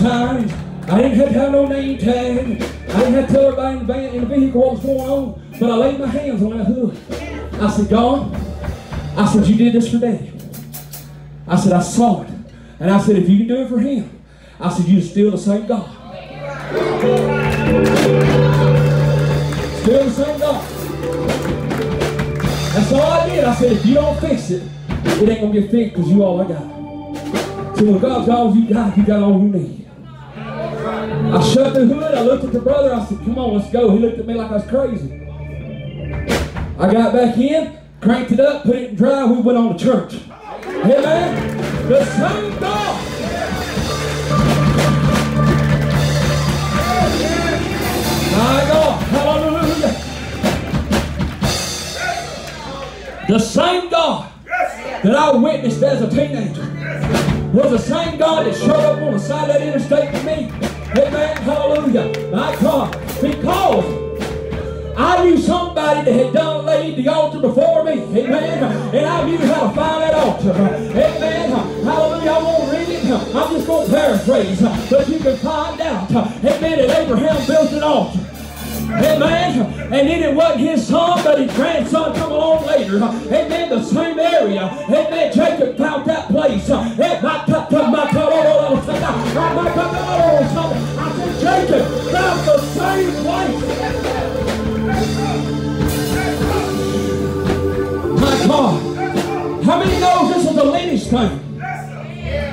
times I didn't have to have no name tag. I didn't have to tell everybody in the, in the vehicle what was going on. But I laid my hands on that hood. I said, God, I said, you did this for Daddy. I said, I saw it. And I said, if you can do it for him, I said, you're still the same God. Still the same God. That's all I did. I said, if you don't fix it, it ain't gonna get fixed because you all I got. So when God all you got, you got all you need. I shut the hood, I looked at the brother, I said, come on, let's go. He looked at me like I was crazy. I got back in, cranked it up, put it in drive, we went on to church. Amen. The same God. My God. Hallelujah. The same God that I witnessed as a teenager was the same God that showed up on the side of that interstate to me. Amen. Hallelujah. My God. Because I knew somebody that had done laid the altar before me. Amen. And I knew how to find that altar. Amen. Hallelujah. I won't read it. I'm just going to paraphrase. But you can find out. Amen. That Abraham built an altar. Amen. And then it wasn't his son, but his grandson come along later. Amen. The same area. Amen. Jacob found that place. I said, Jacob found the same place. My God. How many knows this is a lineage thing?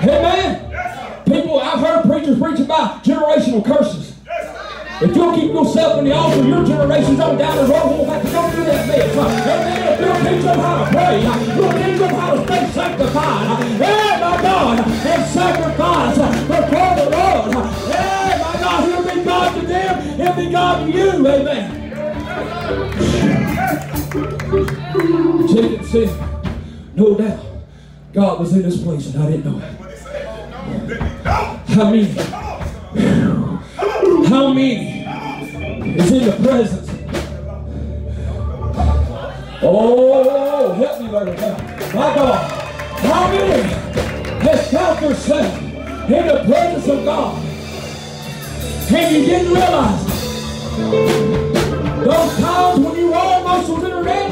Amen. People, I've heard preachers preach about generational curses. If you'll keep yourself in the altar, your generations on down the road won't have to go through that mess. Amen. If you'll teach them how to pray, you'll teach them how to stay sanctified. Hey, my God, and sacrifice before the Lord. Hey, my God, he'll be God to them, he'll be God to you. Amen. Jacob said, no doubt, God was in this place and I didn't know it. How many? How many is in the presence? Oh, help me, Lord. My God. How many has found yourself in the presence of God and you didn't realize? Those times when you almost was in a wreck.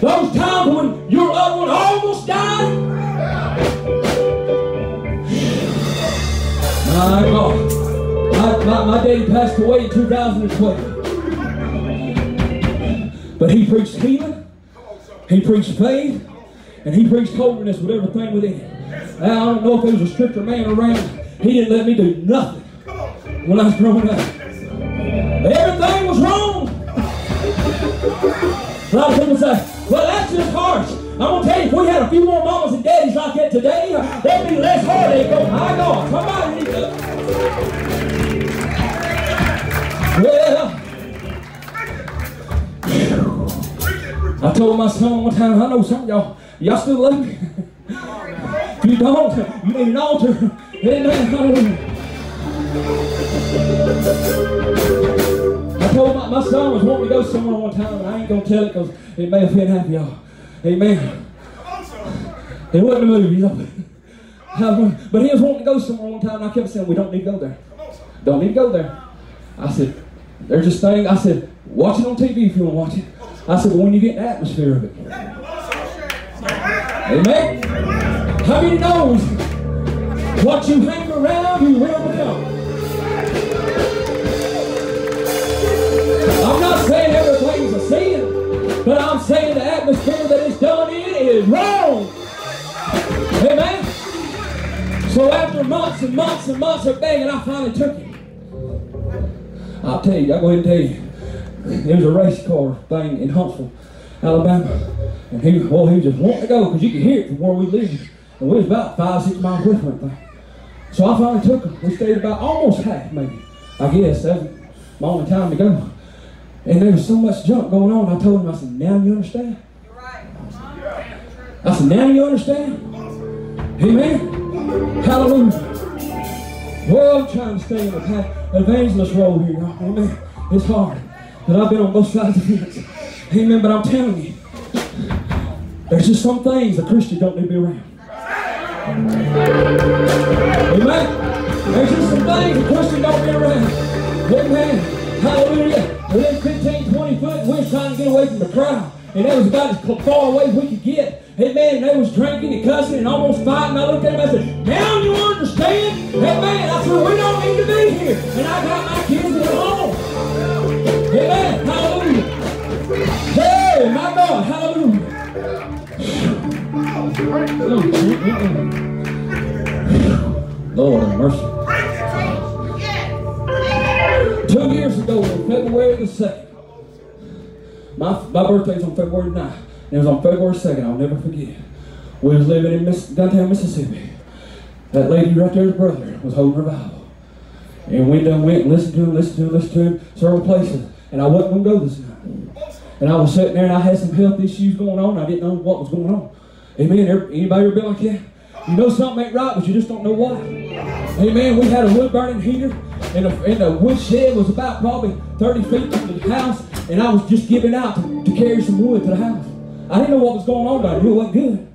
Those times when your loved one almost died. My God. My, my, my daddy passed away in 2012. But he preached healing. He preached faith. And he preached holiness with everything within it. I don't know if there was a stricter man around. He didn't let me do nothing when I was growing up. Everything was wrong. A lot of people say, I'm going to tell you, if we had a few more mamas and daddies like that today, there'd be less heartache. Oh, my God. Somebody needs to... Well, I told my son one time, I know some of y'all, y'all still love me. if you don't, you need an altar. Amen. Hallelujah. I told my, my son was wanting to go somewhere one time, and I ain't going to tell it because it may offend half of y'all. Amen. It wasn't a movie, you. But he was wanting to go somewhere one time, and I kept saying, we don't need to go there. Don't need to go there. I said, there's this thing. I said, watch it on TV if you want to watch it. I said, but when you get the atmosphere of it. Amen. How many knows what you hang around, you will become? Is wrong. Amen. So after months and months and months of begging, I finally took it. I'll tell you, I'll go ahead and tell you. It was a race car thing in Huntsville, Alabama. And he, well, he was just wanting to go because you could hear it from where we lived. And we was about five, six miles away from that. So I finally took him. We stayed about almost half, maybe. I guess that was my only time to go. And there was so much junk going on. I told him, I said, now you understand? I said, now you understand? Amen. Hallelujah. Well, I'm trying to stay in the evangelist role here. Amen. It's hard. But I've been on both sides of fence. Amen. But I'm telling you, there's just some things a Christian don't need to be around. Amen. There's just some things a Christian don't be around. Amen. Hallelujah. Within 15, 20 foot, we trying to get away from the crowd. And that was about as far away as we could get. Amen. And they was drinking and cussing and almost fighting. I looked at them and I said, now you understand? Amen. I said, we don't need to be here. And I got my kids at home. Amen. Hallelujah. Hey, my God. Hallelujah. Lord have mercy. Two years ago, February the 2nd, my, my birthday's on February 9th, and it was on February 2nd, I'll never forget. We was living in Miss, downtown Mississippi. That lady right there's brother was holding revival. And we done went and listened to him, listened to him, listened to him, several places. And I wasn't to go this night. And I was sitting there and I had some health issues going on. I didn't know what was going on. Amen. Anybody ever been like that? You know something ain't right, but you just don't know what. Amen. We had a wood burning heater, and the, and wood shed was about probably 30 feet from the house, and I was just giving out to, to carry some wood to the house. I didn't know what was going on, but I knew it wasn't good.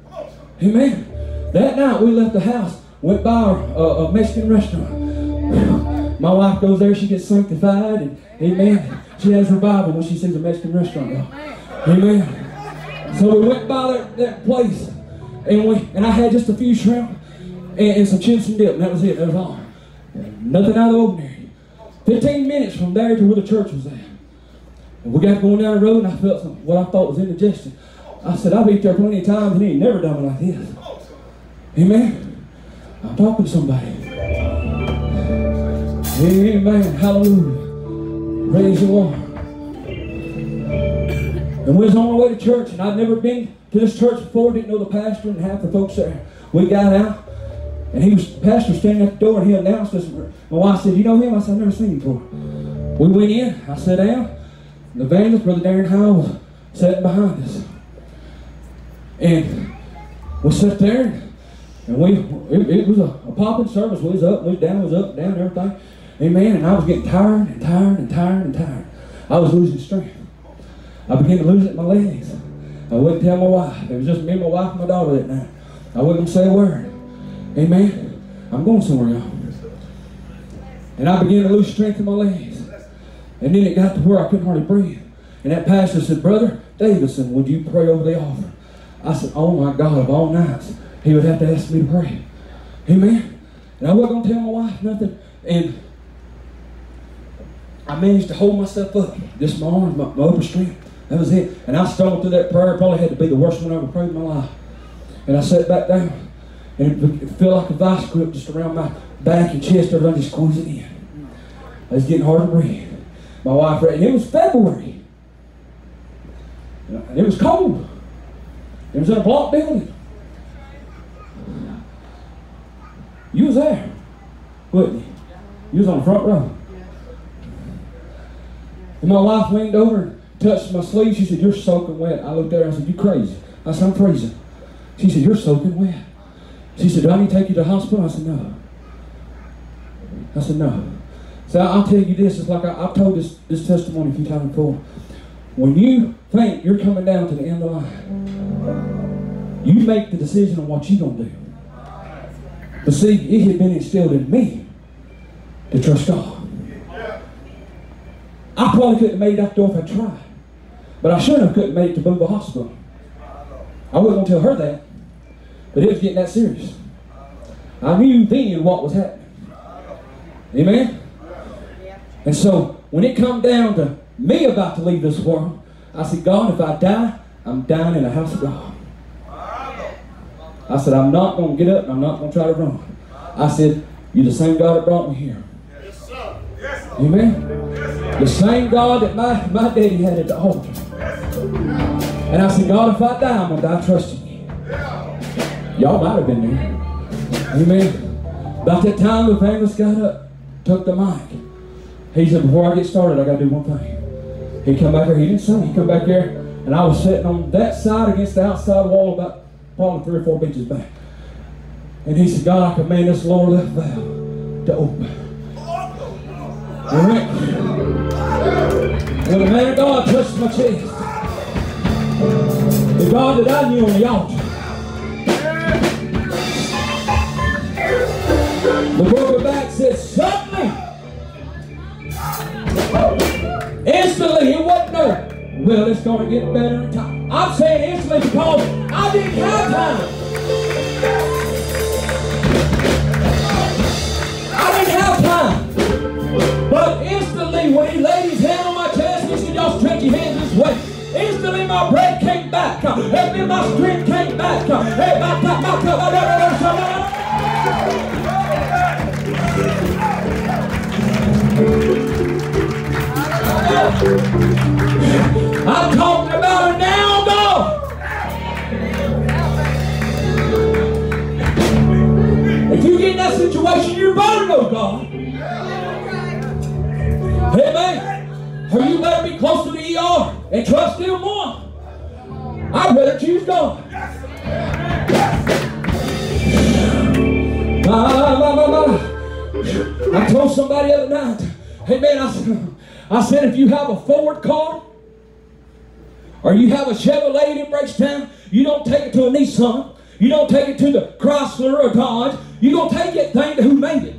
Amen. That night we left the house, went by our, uh, a Mexican restaurant. My wife goes there, she gets sanctified, and amen. She has revival when she sees a Mexican restaurant. Amen. So we went by that, that place, and we and I had just a few shrimp and, and some chips and dip, and that was it. That was all. Nothing out of the ordinary. Fifteen minutes from there to where the church was at. And we got going down the road, and I felt some, what I thought was indigestion. I said, I've eaten there plenty of times, and he ain't never done it like this. Amen. I'm talking to somebody. Amen. Hallelujah. Praise the Lord. And we was on our way to church, and I'd never been to this church before, didn't know the pastor and half the folks there. We got out, and he was the pastor standing at the door, and he announced us. My wife said, You know him? I said, I've never seen him before. We went in, I sat down, the evangelist, Brother Darren Howell, sitting behind us. And we sat there, and we it, it was a, a popping service. We was up, we was down, we was up, down, everything. Amen. And I was getting tired and tired and tired and tired. I was losing strength. I began to lose it in my legs. I wouldn't tell my wife. It was just me, my wife, and my daughter that night. I wouldn't say a word. Amen. I'm going somewhere, y'all. And I began to lose strength in my legs. And then it got to where I couldn't hardly breathe. And that pastor said, Brother Davidson, would you pray over the altar? I said, Oh my God, of all nights, he would have to ask me to pray. Amen. And I wasn't going to tell my wife nothing. And I managed to hold myself up. Just my arms, my, my upper strength. That was it. And I stumbled through that prayer. Probably had to be the worst one I ever prayed in my life. And I sat back down. And it felt like a vice grip just around my back and chest. Everything just squeezed in. I was getting hard to breathe. My wife, and it was February. And it was cold. It was in a block building. You was there, wasn't you? Was on the front row. And my wife leaned over touched my sleeve. She said, You're soaking wet. I looked at her and I said, You crazy. I said, I'm freezing. She said, You're soaking wet. She said, Do I need to take you to the hospital? I said, No. I said, No. So I'll tell you this, it's like I, have told this, this testimony a few times before. When you think you're coming down to the end of line, you make the decision on what you're going to do. But see, it had been instilled in me to trust God. I probably couldn't have made it out the door if I tried. But I sure enough couldn't make it to Booneville Hospital. I wasn't going to tell her that. But it was getting that serious. I knew then what was happening. Amen? And so, when it come down to me about to leave this world, I said, God, if I die, I'm dying in the house of God. I said, I'm not going to get up and I'm not going to try to run. I said, you're the same God that brought me here. Yes, sir. Yes, sir. Amen? Yes, the same God that my, my daddy had at the altar. And I said, God, if I die, I'm going to die trusting you. Y'all might have been there. Amen. About that time, the evangelist got up, took the mic. He said, before I get started, I got to do one thing. He come back here. He didn't sing. He come back there, and I was sitting on that side against the outside wall about probably three or four benches back. And he said, God, I command this lower left valve to open. And when, the man of God touched my chest, the God that I knew on the altar, well, it's going to get better in time. I'm saying instantly because I didn't have time. I didn't have time. But instantly, when he laid his hand on my chest, he said, y'all stretch your hands this way. Instantly, my breath came back. And then my strength came back. Hey, my, my, my, I'm talking about a now God. If you get in that situation, you better know God. Amen. Or you better be close to the ER and trust Him more. I'd rather choose God. I told somebody the other night, hey man, I said, I said if you have a Ford car or you have a Chevrolet that breaks down, you don't take it to a Nissan. You don't take it to the Chrysler or Dodge. You don't take it thing to who made it.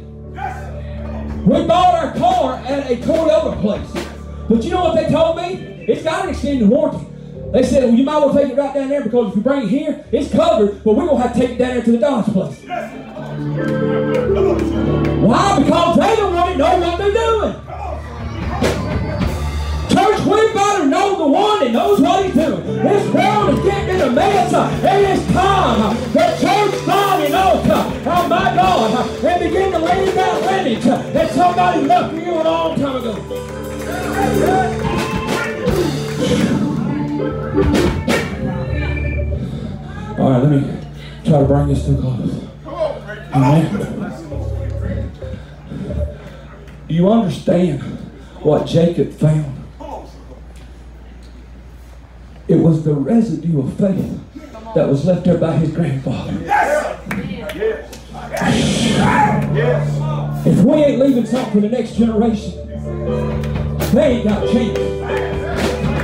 We bought our car at a Toyota place. But you know what they told me? It's got an extended warranty. They said, well, you might want to take it right down there because if you bring it here, it's covered, but we're going to have to take it down there to the Dodge place. Why? And it's time. The church finally knows, oh my God, and begin to lay that lineage that somebody left for you a long time ago. All right, let me try to bring this to a close. Amen. Do you understand what Jacob found? It was the residue of faith that was left there by his grandfather. If we ain't leaving something for the next generation, they ain't got a chance.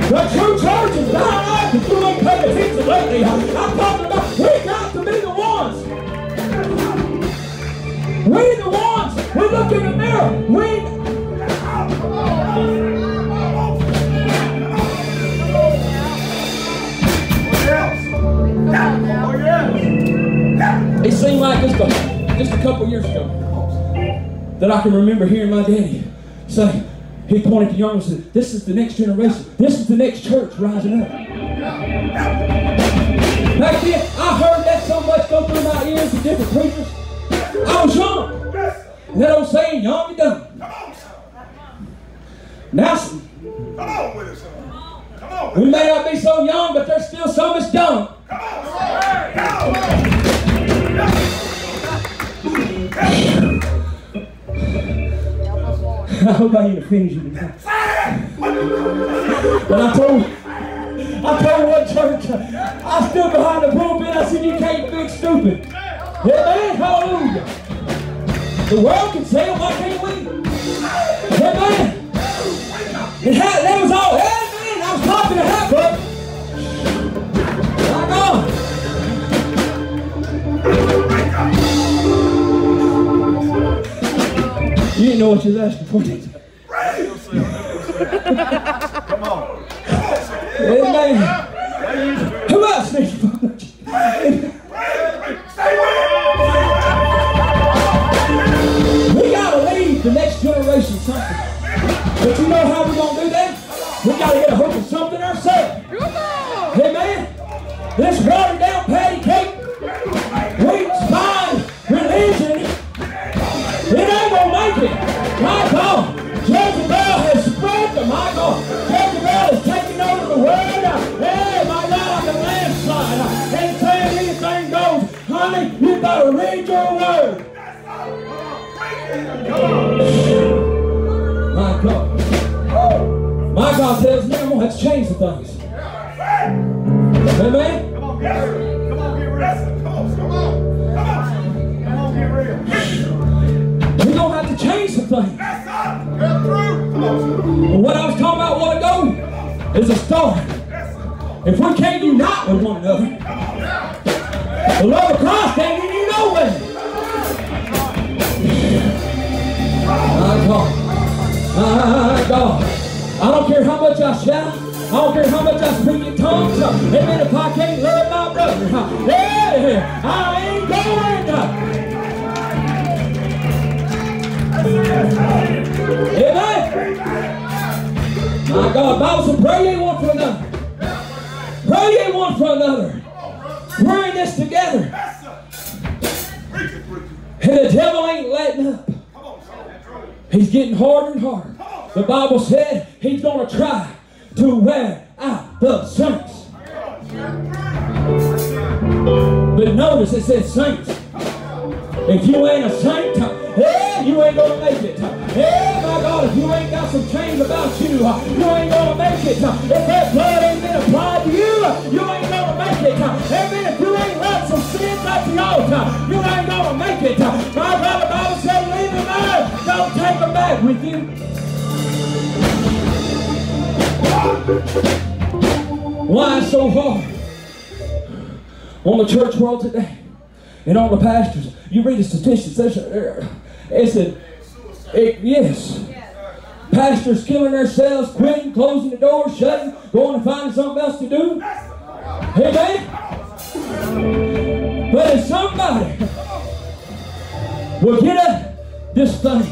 The true church is dying off if you ain't paying attention lately. I'm talking about we got to be the ones. We the ones. We look in the mirror. We It seemed like just a, just a couple years ago that I can remember hearing my daddy say, he pointed to young and said, This is the next generation. This is the next church rising up. Back then, I heard that so much go through my ears of different preachers. I was young. And that old saying, young and dumb. Now, Come on with us. Come on. we may not be so young, but there's still so much dumb. I hope I ain't offended you tonight. But I told, I told one church, I stood behind the pulpit, I said, you can't fix stupid. Amen, hallelujah. The world can say why can't we? Amen. It had, that was all, amen, I was talking to that, but my God. Didn't know what you was asking for, you? Come on. Amen. My God tells me I'm going to have to change the things. Amen? Come on, get real. Come on, get real. Come on, come on. Come on. Come on, get real. We're going to have to change some things. That's up. Get through. Come on. What I was talking about a while ago is a start. If we can't unite with one another, the love of Christ ain't in you nowhere. My God. My God. I don't care how much I shout. I don't care how much I speak in tongues. Amen. If I can't love my brother, yeah, I ain't going. Amen. My God, Bible said, pray ye one for another. Pray ye one for another. We're in this together. And the devil ain't letting up. He's getting harder and harder. The Bible said he's going to try to wear out the saints. But notice it says saints. If you ain't a saint, hey, you ain't gonna make it. Hey, my God, if you ain't got some change about you, you ain't gonna make it. If that blood ain't been applied to you, you ain't gonna make it. Amen. If you ain't left some sins at the altar, you ain't gonna make it. My God, the Bible said, leave them there. Don't take them back with you. Why so hard on the church world today and on the pastors? You read the statistics. It said, it, yes. Pastors killing themselves, quitting, closing the door, shutting, going to find something else to do. Amen. But if somebody will get up this thing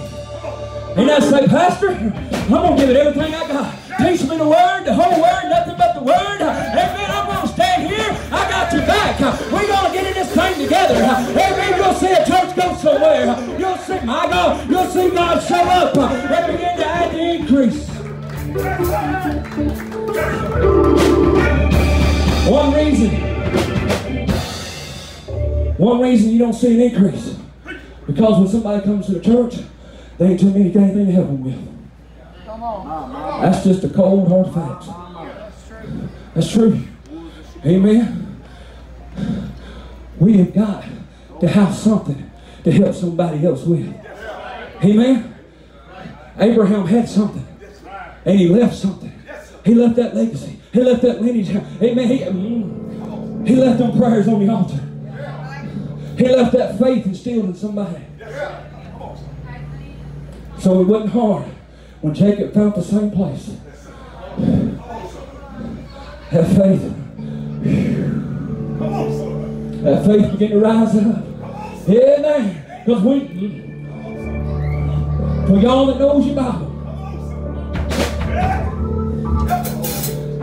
and I say, Pastor, I'm going to give it everything I got. Teach me the word, the whole word, nothing but the word. Amen. I'm going to stand here. I got your back. We're going to get in this thing together. Amen. You'll see a church go somewhere. You'll see, my God, you'll see God show up and begin to add the increase. One reason. One reason you don't see an increase. Because when somebody comes to the church, they ain't too many anything to help them with. That's just a cold hard fact. That's true. Amen. We have got to have something to help somebody else with. Amen. Abraham had something. And he left something. He left that legacy. He left that lineage. Amen. He, he left them prayers on the altar. He left that faith instilled in somebody. So it wasn't hard when Jacob found the same place. Have faith. That faith begin to rise up. Amen. Because we, for y'all that knows your Bible,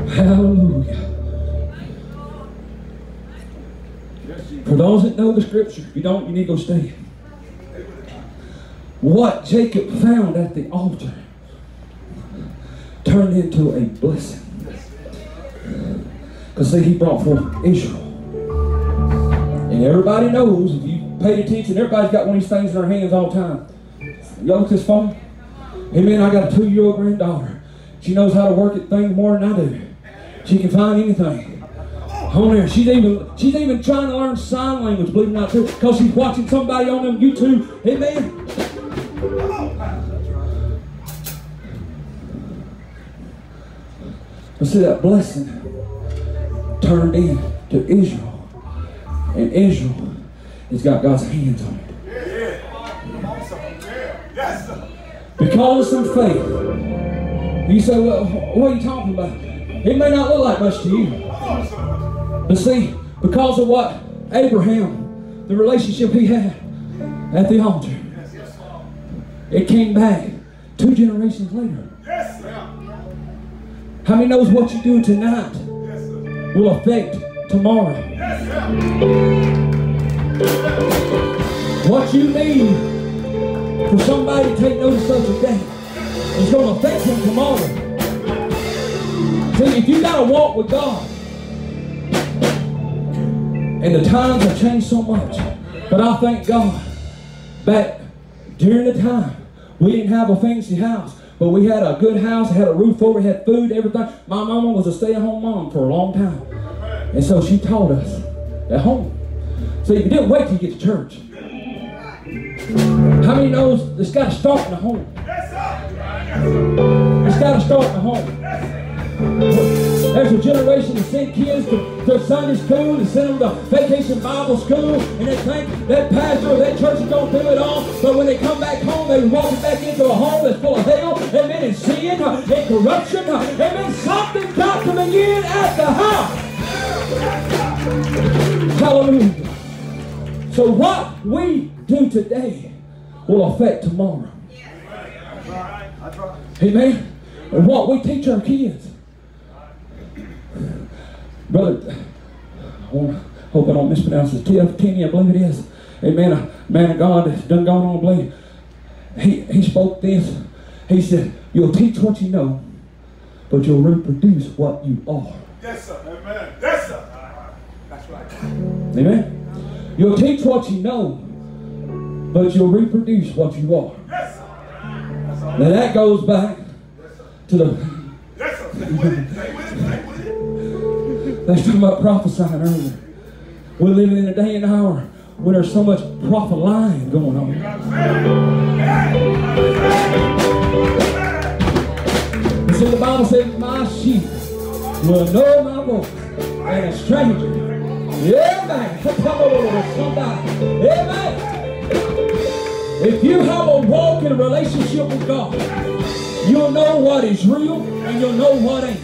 hallelujah. For those that know the scripture, if you don't, you need to go. What Jacob found at the altar turned into a blessing. Because see, he brought forth Israel. And everybody knows, if you paid attention, everybody's got one of these things in their hands all the time. Y'all look this phone? Amen. I got a two-year-old granddaughter. She knows how to work at things more than I do. She can find anything. On there, she's even she's even trying to learn sign language, believe it or not, too, because she's watching somebody on them YouTube. Amen. But see that blessing turned into Israel. And Israel has got God's hands on it. Because of faith. You say, well, what are you talking about? It may not look like much to you. But see, because of what Abraham, the relationship he had at the altar, it came back two generations later. How many knows what you do tonight will affect tomorrow? What you need for somebody to take notice of today is going to affect them tomorrow. See, if you got to walk with God, and the times have changed so much, but I thank God that during the time we didn't have a fancy house, but we had a good house, had a roof over, had food, everything. My mama was a stay-at-home mom for a long time. And so she taught us at home. So you didn't wait till you get to church. How many knows it's got to start in the home? It's got to start in the home. There's a generation that send kids to, to Sunday school and send them to vacation Bible school, and they think that pastor or that church is going to do it all. But when they come back home, they're walking back into a home today will affect tomorrow. Amen. And what we teach our kids. Brother, I want, hope I don't mispronounce his T.F. Tenney, I believe it is. Amen. A man of God that's done gone on, I believe. He, he spoke this. He said, You'll teach what you know, but you'll reproduce what you are. Yes, sir. Amen. Yes, sir. That's right. Amen. You'll teach what you know, but you'll reproduce what you are. Now that goes back to the Yes, sir. Stay with they talking about prophesying earlier. We're living in a day and hour when there's so much prophet lying going on. You see, the Bible says, My sheep will know my voice, and a stranger. Amen. Come on, somebody. Amen. If you have a walk in a relationship with God, you'll know what is real and you'll know what ain't.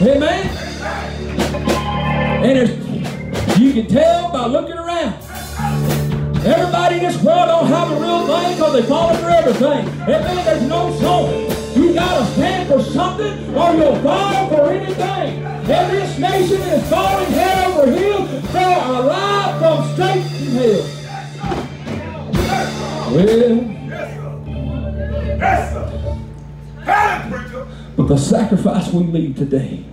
Amen. And you can tell by looking around. Everybody in this world don't have a real thing because they fall for everything. Amen. There's no soul. You gotta stand for something or you'll fall for anything. And this nation is falling head over heels for a lie from straight from hell. Yes, sir. It, preacher. but the sacrifice we leave today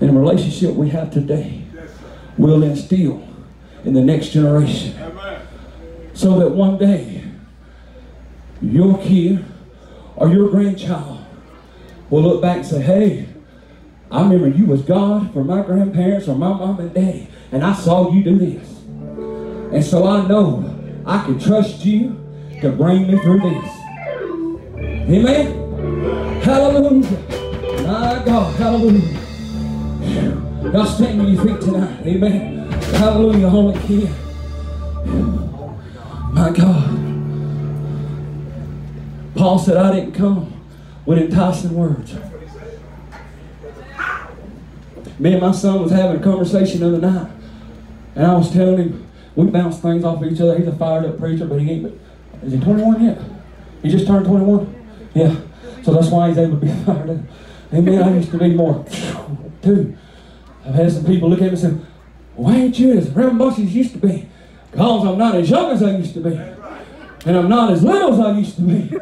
and the relationship we have today Yes, will instill in the next generation. Amen. so that one day your kid or your grandchild will look back and say, hey, I remember you was God for my grandparents or my mom and daddy, and I saw you do this. And so I know I can trust you to bring me through this. Amen? Hallelujah. My God, hallelujah. Y'all stand on your feet tonight. Amen. Hallelujah, holy kid. My God. Paul said, I didn't come with enticing words. Me and my son was having a conversation the other night, and I was telling him, we bounce things off of each other. He's a fired up preacher, but he ain't, is he 21 yet? He just turned 21? Yeah. So that's why he's able to be fired up. Amen. I used to be more, too. I've had some people look at me and say, why ain't you as rambunctious as used to be? Because I'm not as young as I used to be. And I'm not as little as I used to be.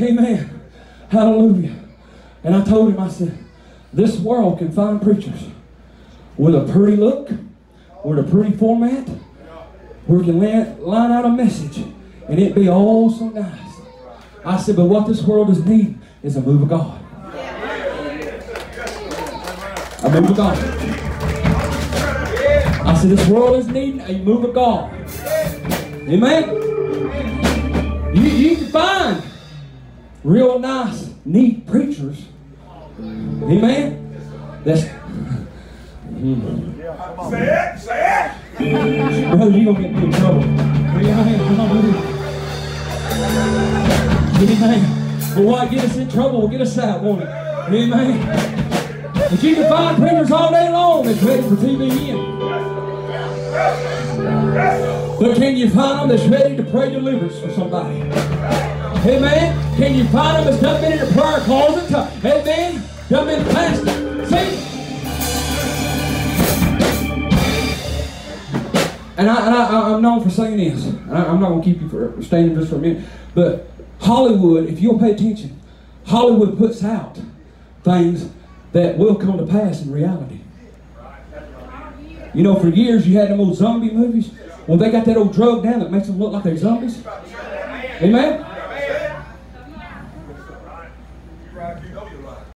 Amen. Hallelujah. And I told him, I said, this world can find preachers with a pretty look, with a pretty format, we can line, out a message and it be all so nice. I said, but what this world is needing is a move of God. A move of God. I said, this world is needing a move of God. Amen. You, you can find real nice, neat preachers. Amen. That's hmm. Say it. Say it. Brother, you gonna get me in trouble. Amen. Hallelujah. Amen. But what get us in trouble will get us out, won't it? Amen. But you can find preachers all day long that's ready for TBN. But can you find them that's ready to pray deliverance for somebody? Amen. Can you find them that's done been in the prayer closet? Amen. Done been pastor. See? And, I, I'm known for saying this. I, I'm not going to keep you for standing just for a minute. But Hollywood, if you'll pay attention, Hollywood puts out things that will come to pass in reality. You know, for years you had them old zombie movies. Well, they got that old drug down that makes them look like they're zombies. Amen?